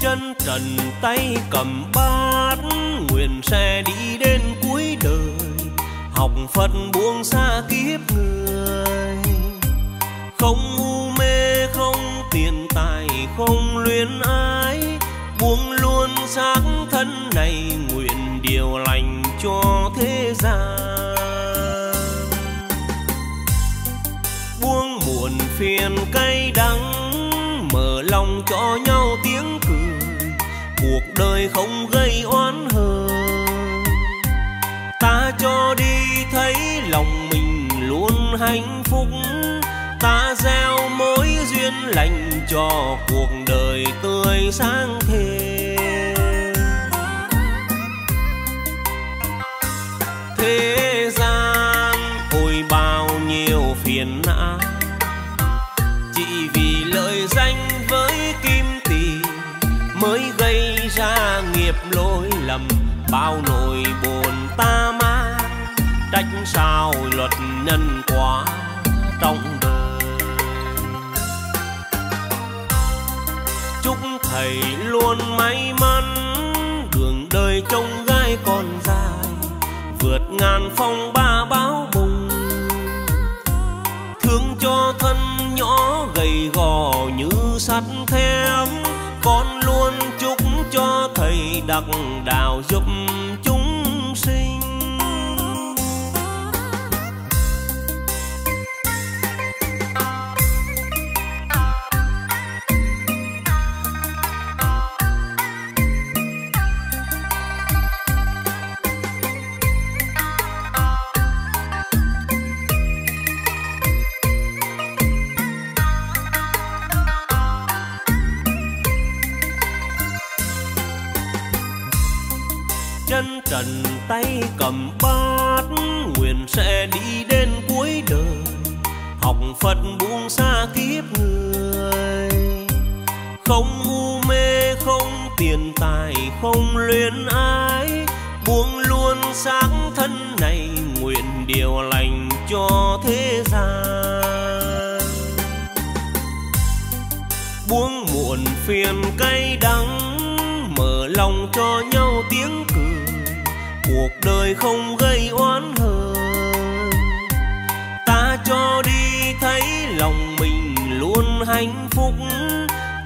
chân trần tay cầm bát, nguyện sẽ đi đến cuối đời, học phật buông xa kiếp người. Không u mê, không tiền tài, không luyến ái, buông luôn xác thân này, nguyện điều lành cho thế gian. Buông muộn phiền cay đắng, mở lòng cho nhau cuộc đời không gây oán hờn. Ta cho đi thấy lòng mình luôn hạnh phúc. Ta gieo mối duyên lành cho cuộc đời tươi sáng thêm. Thế nghiệp lỗi lầm, bao nỗi buồn ta mang. Trách sao luật nhân quả trong đời. Chúc thầy luôn may mắn, đường đời trông gai còn dài, vượt ngàn phong ba báo bùng. Thương cho thân nhỏ gầy gò như sắt thép thầy đặc chân trần tay cầm bát, nguyện sẽ đi đến cuối đời. Học phật buông xa kiếp người, không u mê, không tiền tài, không luyến ái. Buông luôn sáng thân này, nguyện điều lành cho thế gian. Buông muộn phiền cay đắng, mở lòng cho nhau tiếng cười cuộc đời không gây oán hờn. Ta cho đi thấy lòng mình luôn hạnh phúc.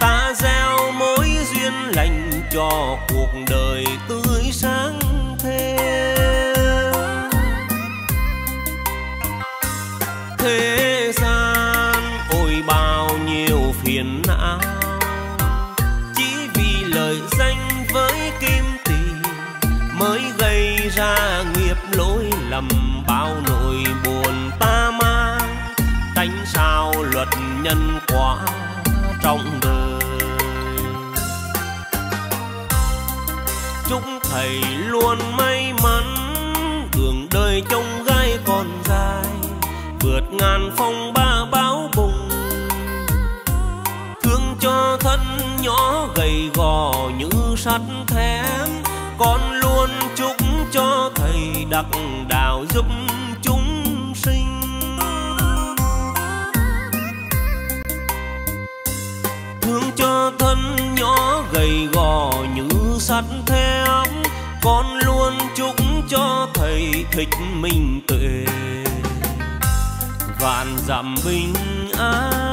Ta gieo mối duyên lành cho cuộc đời tươi sáng thêm. Thêm lầm bao nỗi buồn ta mang. Tánh sao luật nhân quả trong đời. Chúc thầy luôn may mắn, đường đời trông gai còn dài. Vượt ngàn phong ba báo bùng. Thương cho thân nhỏ gầy gò như sắt thép. Con luôn chúc đắc đặc đạo giúp chúng sinh. Thương cho thân nhỏ gầy gò như sắt thép, con luôn chúc cho thầy thích minh tuệ vạn dặm bình an